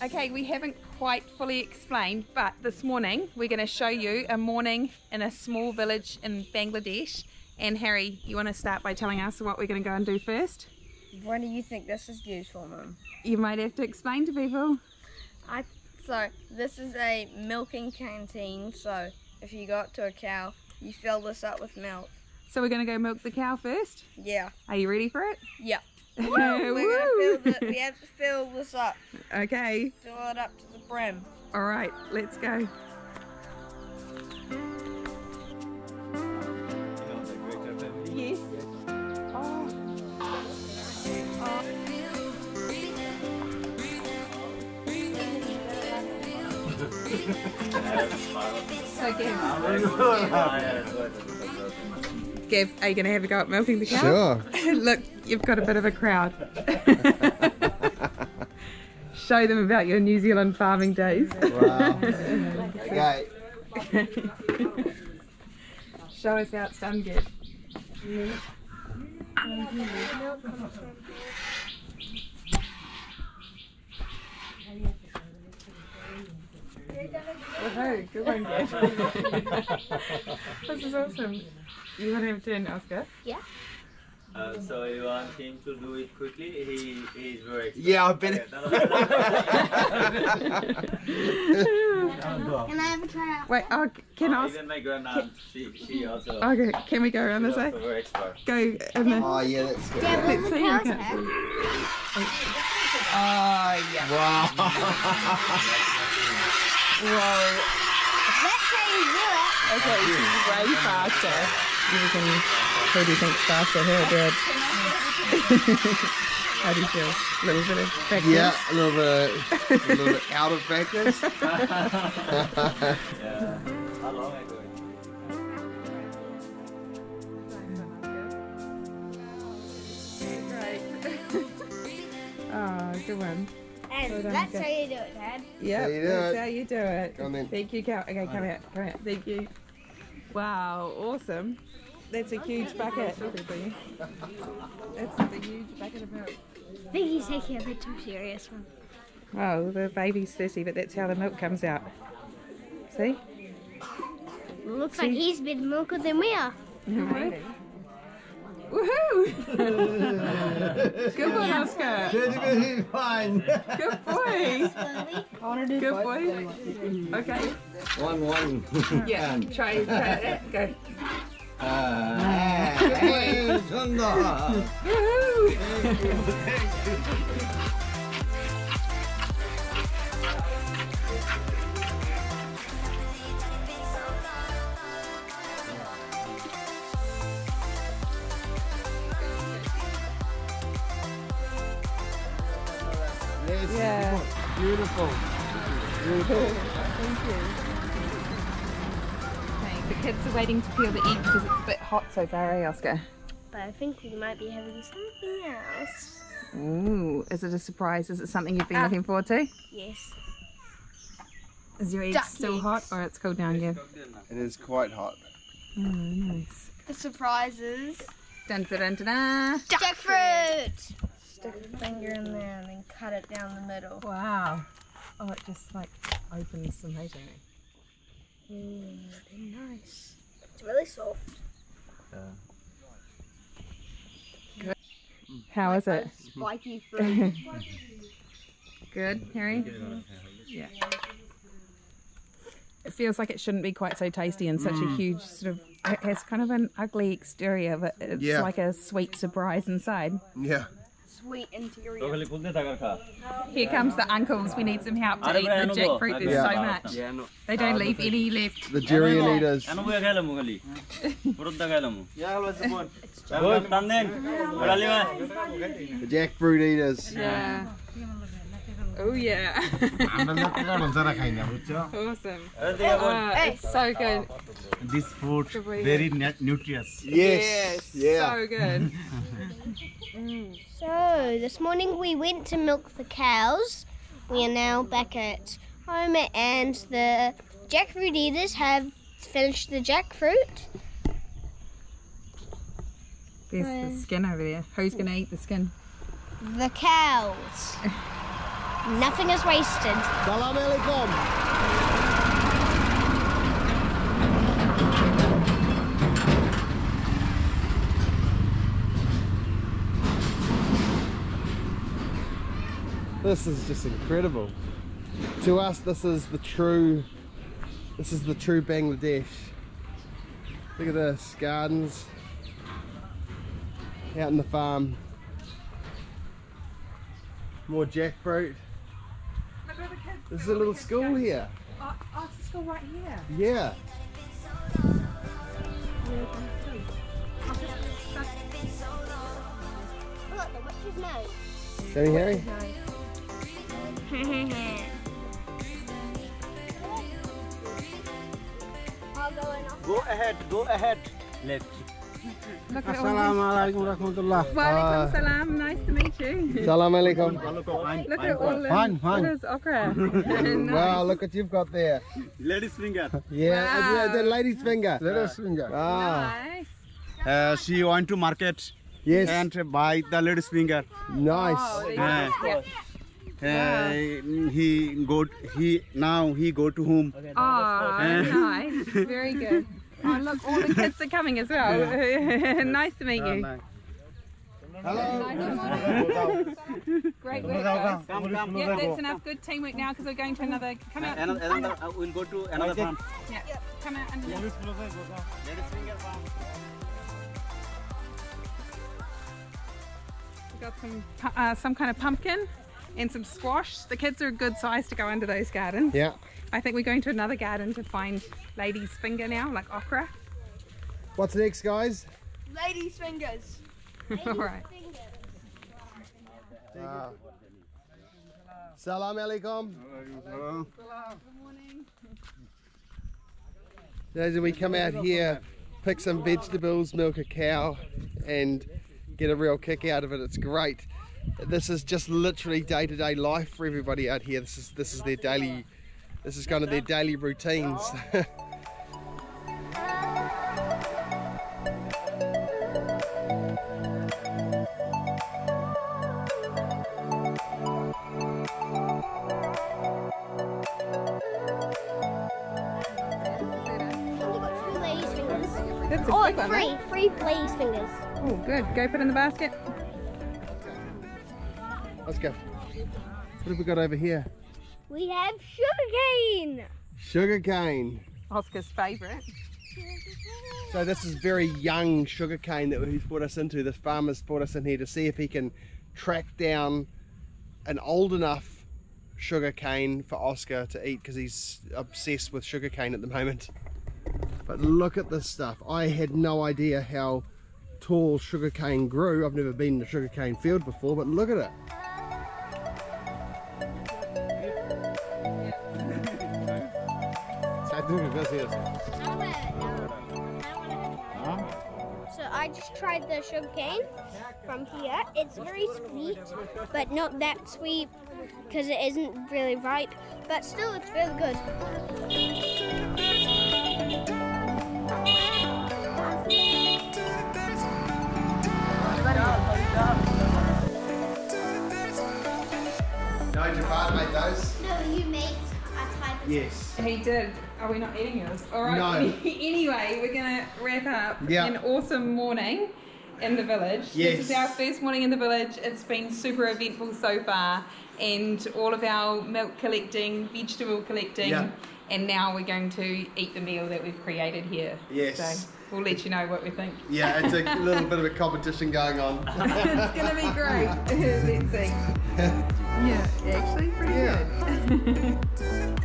Okay, we haven't quite fully explained, but this morning we're going to show you a morning in a small village in Bangladesh. And Harry, you want to start by telling us what we're going to go and do first? What do you think this is used for, Mum? You might have to explain to people. I so this is a milking canteen. So if you go up to a cow, you fill this up with milk. So we're going to go milk the cow first. Yeah. Are you ready for it? Yeah. Woo! We're gonna fill the, we have to fill this up. Okay, Fill it up to the brim. all right, let's go. Yes. Oh. So Gav, Gav, are you going to have a go at milking the cow? Sure. Look, you've got a bit of a crowd. Show them about your New Zealand farming days. Wow. okay. Show us how it's done, Gav. Woohoo, good one, Gav. this is awesome. You want him to have a turn, Oscar? Uh, so you want him to do it quickly? He, he is very expert. Yeah, I've been. Okay, no, no, no. Can I have a try out? Wait, oh, can I? Even my grandaunt, she, she also, Okay, can we go around she's this way? very expert. Go in the. Oh yeah, that's good. Dad, Let's see the who can- Oh, yeah. Wow. Whoa. That's how you do it. Okay, she's way faster. You can, who do you think's faster, her or dad? How do you feel? A little bit of practice? yeah, a little bit, a little bit out of practice. Yeah. How long ago? Oh, good one. And Well done, that's Gav. how you do it, Dad. Yep, you do that's it. how you do it. Come in. Thank you, Cal. Okay, come out, come out. Thank you. Wow, awesome. That's a huge bucket. That's a huge bucket of milk. I think he's taking a bit too serious, Mum. Oh, the baby's thirsty, but that's how the milk comes out. See? Looks like he's been milker than we are. Maybe. Woohoo! Good one, Oscar. Very fine. Good boy. Good boy. Okay. One, one. Yeah. Try, try it. Go. Ah, hey, Sundar. Woohoo! Yes, Yeah. Beautiful. Beautiful. Thank you. Okay, the kids are waiting to peel the egg because it's a bit hot so far, eh, Oscar? But I think we might be having something else. Ooh, is it a surprise? Is it something you've been Ah. looking forward to? Yes. Is your egg Duck still eggs. hot or it's cooled down, Gav? It is quite hot. Oh, nice. The surprises. Dun dun dun dun. dun. Jackfruit! Stick a finger in there and then cut it down the middle. Wow. Oh, it just like opens amazingly. Nice. It's really soft. Yeah. How is it? Spiky fruit. Good, Harry? Yeah. It feels like it shouldn't be quite so tasty and such a mm. huge sort of. It has kind of an ugly exterior, but it's Yeah. like a sweet surprise inside. Yeah sweet interior. Here comes the uncles. We need some help to eat the jackfruit. There's so much. They don't leave any left. The durian eaters. the jackfruit eaters. Yeah. Oh yeah. awesome. Uh, it's so good. This food very nutritious. Yes. yes yeah. So good. Mm. So this morning we went to milk the cows. We are now back at home and the jackfruit eaters have finished the jackfruit. There's the um, skin over there. Who's going to eat the skin? The cows. nothing is wasted. Salam alaikum. This is just incredible. To us, this is the true, this is the true Bangladesh. Look at this, gardens out in the farm. More jackfruit. Look at the kids. This is a little school here. Oh, oh, school right here. Yeah. Look, the witch's nose. Danny Harry? I'll go in. Go ahead, go ahead. Left. Look at all these. Walaikum salam. Nice to meet you. Salam alaikum. Look at all this. Fine, fine. Look at okra. nice. Wow, look what you've got there. Ladies finger. Yeah, Wow. it's the lady's finger. Lady's finger. Ah, Nice. Uh, she want to market yes, and buy the ladies finger. nice. Oh, Yeah. go. Yeah. Uh, he go he now he go to home. Oh, nice. Very good. Oh, look, all the kids are coming as well. nice to meet you. Great work, guys. Come, come. Yeah, that's enough good teamwork now because we're going to another. Come out. Another, another, uh, we'll go to another farm. Yeah, come out under. Ladies finger farm. We've got some uh, some kind of pumpkin and some squash. The kids are a good size to go under those gardens. Yeah. I think we're going to another garden to find lady's finger now, like okra. What's next, guys? Ladies' fingers. All right. Ah. Salam alaikum. Good morning. As we come out here, pick some vegetables, milk a cow, and get a real kick out of it. It's great. This is just literally day-to-day life for everybody out here. This is this is their daily, this is kind of their daily routines. That's Oh, eh? Three ladies' fingers. Oh, good. Go put in the basket. Let's go. What have we got over here? We have sugarcane. Sugar cane. Oscar's favourite. So this is very young sugarcane that he's brought us into. This farmer's brought us in here to see if he can track down an old enough sugarcane for Oscar to eat because he's obsessed with sugarcane at the moment. But look at this stuff. I had no idea how tall sugarcane grew. I've never been in a sugarcane field before, but look at it. So I just tried the sugarcane from here. It's very sweet, but not that sweet because it isn't really ripe. But still, it's very good. No, Jafar made those. No, you made. I tried Yes. He did. Are we not eating yours? All right. No. anyway, we're gonna wrap up Yeah. an awesome morning in the village. Yes. This is our first morning in the village. It's been super eventful so far, and all of our milk collecting, vegetable collecting, Yeah. And now we're going to eat the meal that we've created here. Yes. So we'll let you know what we think. Yeah, it's a little bit of a competition going on. it's gonna be great. Let's see. Yeah, actually pretty Yeah. good.